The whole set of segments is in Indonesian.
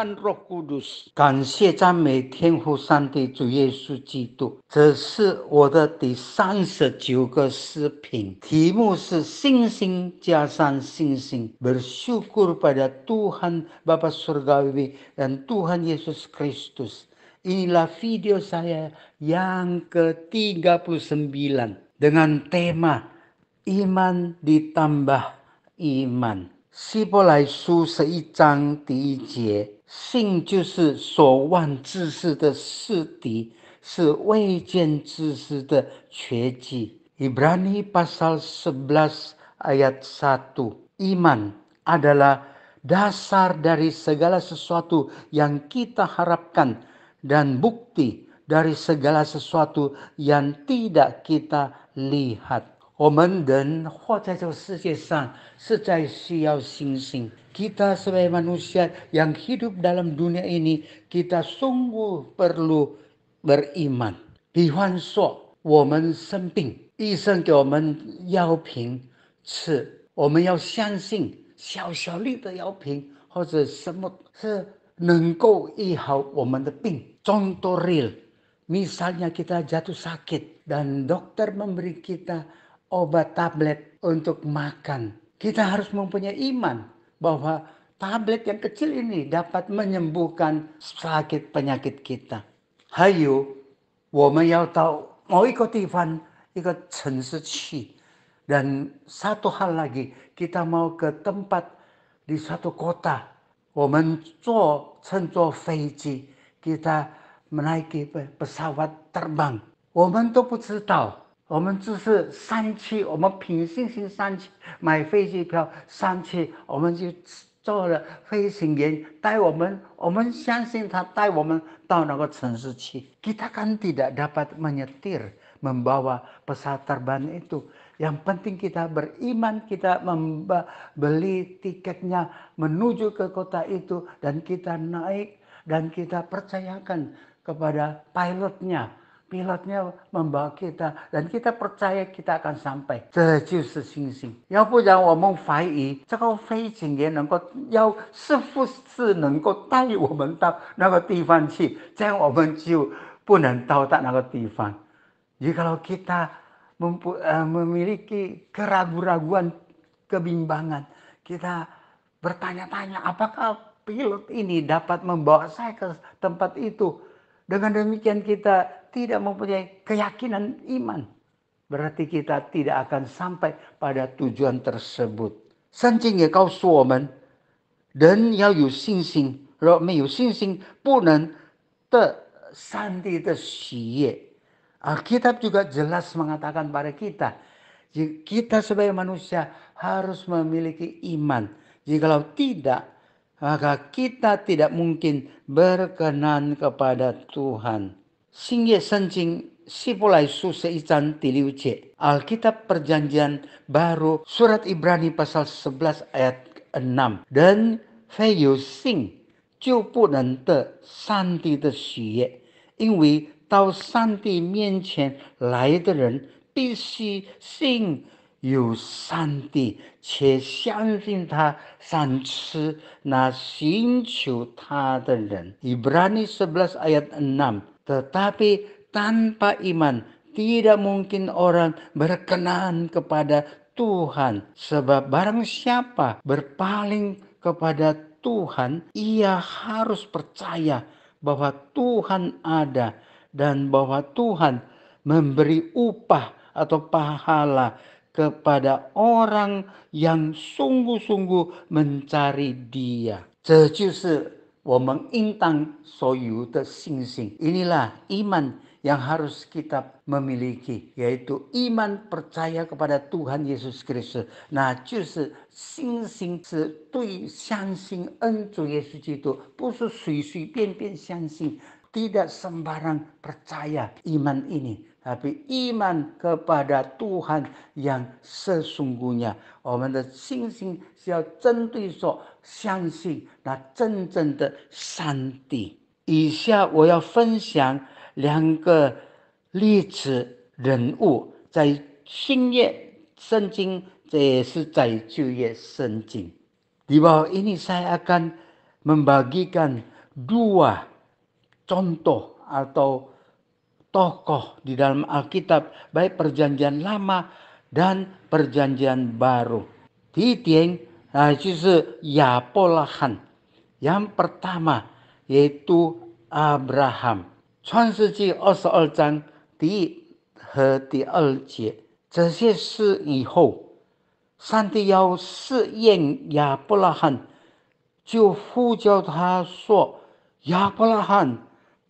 Tuhan Roh Kudus。感谢赞美天父上帝主耶稣基督。这是我的第三十九个视频，题目是星星加上星星。Bersyukur pada Tuhan Bapa Surgawi dan Tuhan Yesus Kristus。Inilah video saya yang ke-39 dengan tema iman ditambah iman。希伯来书十一章第一节， 信就是所望之事的实底，是未见之事的确据。Ibrani pasal sebelas ayat satu. Iman adalah dasar dari segala sesuatu yang kita harapkan dan bukti dari segala sesuatu yang tidak kita lihat. 我们人活在这个世界上，是在需要信心。Kita sebagai manusia yang hidup dalam dunia ini, kita sungguh perlu beriman。比方说，我们生病，医生给我们药品吃，我们要相信小小粒的药品或者什么是能够医好我们的病。Contoh real, misalnya kita jatuh sakit dan dokter memberi kita obat tablet untuk makan. Kita harus mempunyai iman bahwa tablet yang kecil ini dapat menyembuhkan sakit penyakit kita. Hayu, 我们要到某一个地方一个城市去，dan satu hal lagi kita mau ke tempat di satu kota，我们坐乘坐飞机，kita menaiki pesawat terbang，我们都不知道 我们只是上去，我们凭信心上去买飞机票上去，我们就做了飞行员带我们，我们相信他带我们到那个城市去。Kita kan tidak dapat menyetir membawa pesawat terbang itu. Yang penting kita beriman, kita membeli tiketnya menuju ke kota itu dan kita naik dan kita percayakan kepada pilotnya pilotnya membawa kita dan kita percaya kita akan sampai. 这就是信心。要不然我们怀疑这个飞行员能够要是不是能够带我们到那个地方去，这样我们就不能到达那个地方。Jikalau kita memiliki keraguan-raguan, kebimbangan, kita bertanya-tanya apakah pilot ini dapat membawa saya ke tempat itu. Dengan demikian kita tidak mempunyai keyakinan iman. Berarti kita tidak akan sampai pada tujuan tersebut. 圣经也告诉我们，人要有信心，若没有信心，不能得上帝的喜悦。Alkitab juga jelas mengatakan pada kita, kita sebagai manusia harus memiliki iman. Jikalau tidak, maka kita tidak mungkin berkenan kepada Tuhan. 新约圣经希伯来书十一章第六节，Alkitab Perjanjian Baru surat Ibrani pasal 11 ayat 6人非有信就不能得上帝的喜悦，因为到上帝面前来的人必须信。有上帝，且相信他赏赐那寻求他的人。Ibrani 11 ayat 6. Tetapi tanpa iman tidak mungkin orang berkenan kepada Tuhan. Sebab barang siapa berpaling kepada Tuhan, ia harus percaya bahwa Tuhan ada dan bahwa Tuhan memberi upah atau pahala kepada orang yang sungguh-sungguh mencari Dia. 这就是 我们应当所有的信心。Inilah iman yang harus kita memiliki, yaitu iman percaya kepada Tuhan Yesus Kristus. 那就是信心是对相信恩主耶稣基督，不是随随便便相信，tidak sembarang percaya iman ini Tapi iman kepada Tuhan yang sesungguhnya. 我们的信心是要针对说相信那真正的上帝。以下我要分享两个例子人物，在新约圣经，这也是在旧约圣经。Di bawah ini saya akan membagikan dua contoh atau tokoh di dalam Alkitab baik perjanjian lama dan perjanjian baru. Yang pertama yaitu Abraham. 创世纪二十二章第一和第二节，这些事以后，上帝要试验亚伯拉罕，就呼叫他说：“亚伯拉罕。”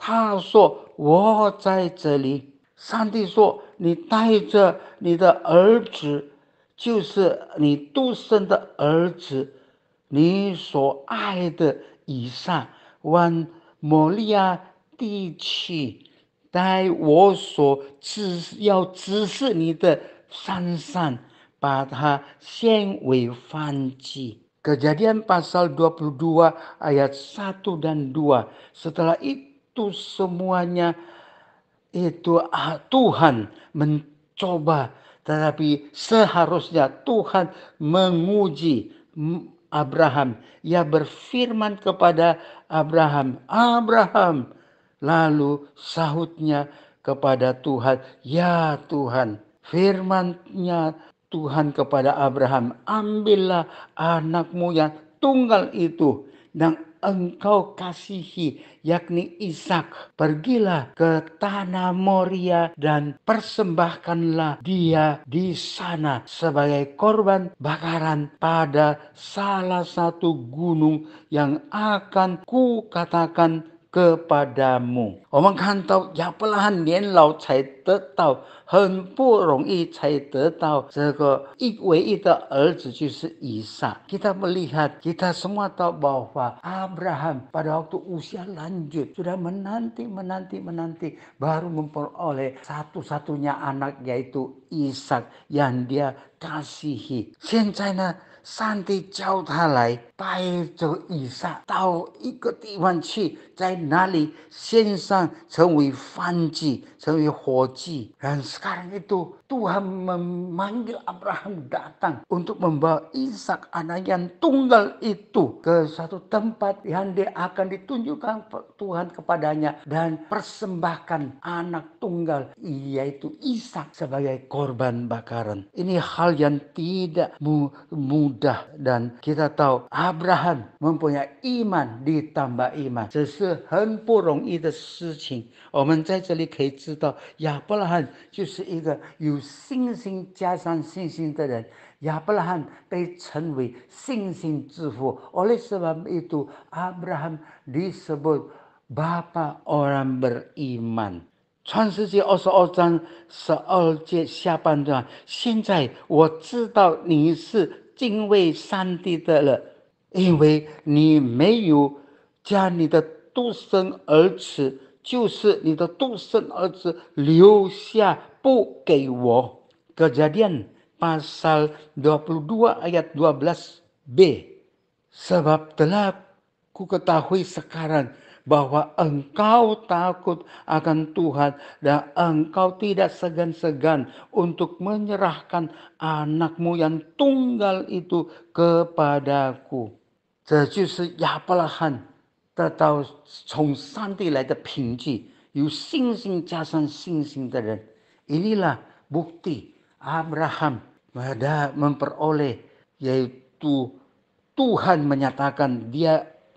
他说：“我在这里。”上帝说：“你带着你的儿子，就是你独生的儿子，你所爱的以撒，往摩利亚。”地去，在我所指要指示你的山上，把它献为燔祭。Kejadian pasal 22 ayat 1 dan 2. Setelah itu semuanya itu ah, Tuhan mencoba tetapi seharusnya Tuhan menguji Abraham. Ia berfirman kepada Abraham, Abraham, Lalu sahutnya kepada Tuhan, "Ya Tuhan, firman-Nya Tuhan kepada Abraham, ambillah anakmu yang tunggal itu dan engkau kasihi, yakni Ishak. Pergilah ke tanah Moria dan persembahkanlah dia di sana sebagai korban bakaran pada salah satu gunung yang akan ku katakan kepadamu。我们看到亚伯拉罕年老才得到，很不容易才得到这个一唯一的儿子，就是以撒。Kita melihat, kita semua tahu bahwa Abraham pada waktu usia lanjut sudah menanti, menanti, menanti, baru memperoleh satu-satunya anak yaitu Ishak yang dia kasihi。现在呢？ 上帝叫他来，带着以撒到一个地方去，在哪里献上成为燔祭，成为火祭。Dan sekarang itu Tuhan memanggil Abraham datang untuk membawa Ishak anak yang tunggal itu ke satu tempat yang dia akan ditunjukkan Tuhan kepadanya dan persembahkan anak tunggal yaitu Ishak sebagai korban bakaran. Ini hal yang tidak mudah mudah dan kita tahu Abraham mempunyai iman ditambah iman，这是很不容易的事情。我们在这里可以知道，亚伯拉罕就是一个有信心加上信心的人。亚伯拉罕被称为信心之父。Oleh sebab itu Abraham disebut bapa orang beriman。创世纪二十二章十二节下半段，现在我知道你是。敬畏上帝的了，因为你没有将你的独生儿子，就是你的独生儿子留下不给我。Kejadian pasal 22 ayat 12b. Sebab telah ku ketahui sekarang bahwa engkau takut akan Tuhan dan engkau tidak segan-segan untuk menyerahkan anakmu yang tunggal itu kepadaku. 这就是亚伯拉罕得到从上帝来的凭据，有信心加上信心的人。Inilah bukti Abraham pada memperoleh yaitu Tuhan menyatakan dia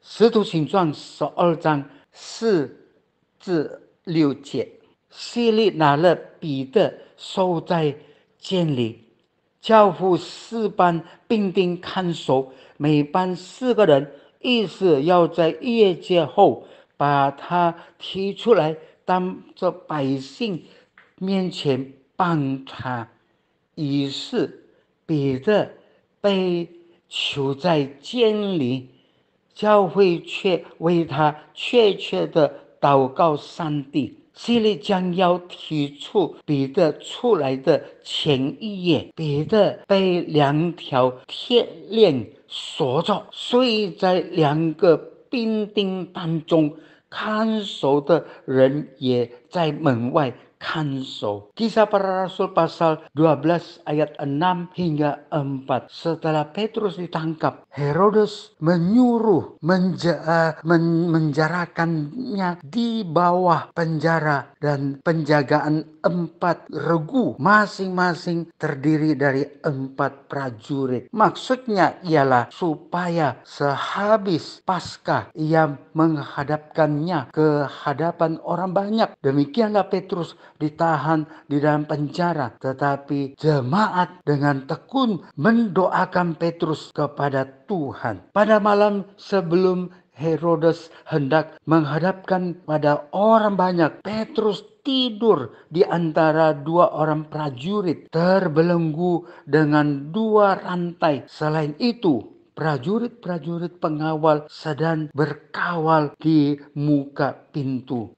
使徒行传十二章四至六节，希利拿了彼得收在监里，教父四班兵丁看守，每班四个人，意思要在夜间后把他提出来，当着百姓面前帮他。于是彼得被囚在监里。教会却为他确切的祷告上帝。系列将要提出彼得出来的前一夜，彼得被两条铁链锁着，所以在两个兵丁当中，看守的人也在门外。看守. Kisah para Rasul pasal 12 ayat 6 hingga 4. Setelah Petrus ditangkap, Herodes menyuruh menja uh, men menjarakannya di bawah penjara dan penjagaan empat regu masing-masing terdiri dari empat prajurit. Maksudnya ialah supaya sehabis pasca ia menghadapkannya ke hadapan orang banyak. Demikianlah Petrus ditahan di dalam penjara, tetapi jemaat dengan tekun mendoakan Petrus kepada Tuhan. Pada malam sebelum Herodes hendak menghadapkan pada orang banyak, Petrus tidur di antara dua orang prajurit terbelenggu dengan dua rantai. Selain itu, prajurit-prajurit pengawal sedang berkawal di muka pintu.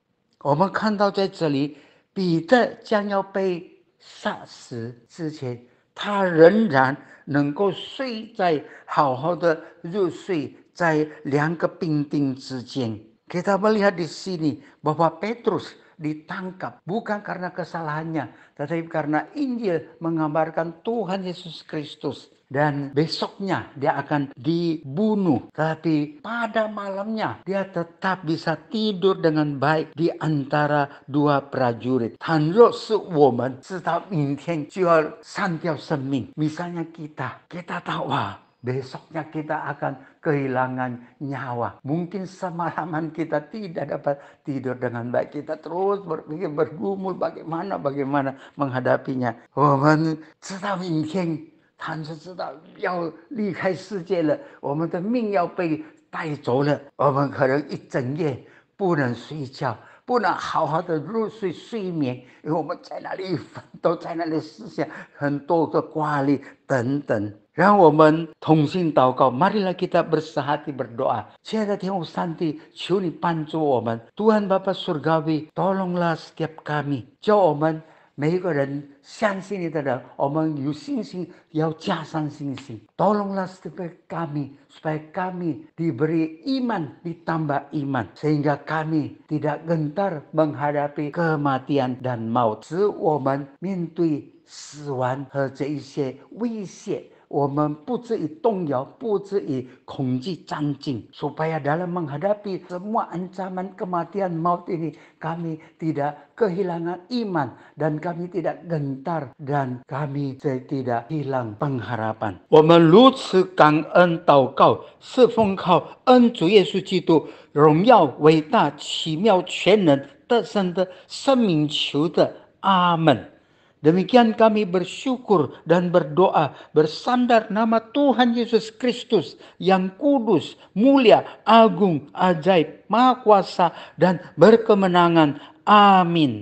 我们看到在这里 彼得将要被杀死之前，他仍然能够睡在好好的入睡在两个兵丁之间。Kita melihat di sini bahwa Petrus ditangkap bukan karena kesalahannya, tetapi karena Injil menggambarkan Tuhan Yesus Kristus dan besoknya dia akan dibunuh. Tapi pada malamnya dia tetap bisa tidur dengan baik di antara dua prajurit. Misalnya kita, kita tahu wah, besoknya kita akan kehilangan nyawa. Mungkin semalaman kita tidak dapat tidur dengan baik. Kita terus berpikir bergumul bagaimana bagaimana menghadapinya. Oh, man, 他就知道要离开世界了，我们的命要被带走了，我们可能一整夜不能睡觉，不能好好的入睡睡眠，因为我们在那里都在那里思想很多的挂虑等等。让我们同心祷告，Marilah kita bersahati berdoa。亲爱的天父上帝，求你帮助我们，Tuhan Bapa Surgawi, tolonglah setiap kami，叫我们。每一个人相信你的人，我们有信心要加上信心。Tolonglah supaya kami, supaya kami diberi iman, ditambah iman. Sehingga kami tidak gentar menghadapi kematian dan maut. 使我们面对死亡和这一些威胁。 我们不至于动摇，不至于恐惧战惊，supaya dalam menghadapi semua ancaman kematian maut ini kami tidak kehilangan iman dan kami tidak gentar dan kami tidak hilang pengharapan。我们如此感恩祷告，是奉靠恩主耶稣基督荣耀伟大奇妙全能得胜的生命求的，阿门。Demikian kami bersyukur dan berdoa bersandar nama Tuhan Yesus Kristus yang kudus, mulia, agung, ajaib, maha kuasa dan berkemenangan. Amin.